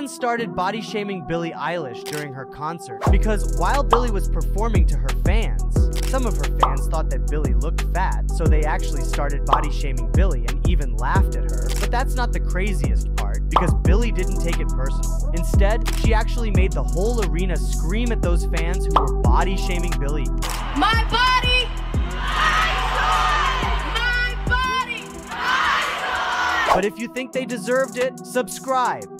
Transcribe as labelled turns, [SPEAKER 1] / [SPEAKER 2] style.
[SPEAKER 1] fans started body shaming Billie Eilish during her concert because while Billie was performing to her fans, some of her fans thought that Billie looked fat, so they actually started body shaming Billie and even laughed at her. But that's not the craziest part, because Billie didn't take it personal. Instead, she actually made the whole arena scream at those fans who were body shaming Billie.
[SPEAKER 2] My body! My body!
[SPEAKER 1] But if you think they deserved it, subscribe.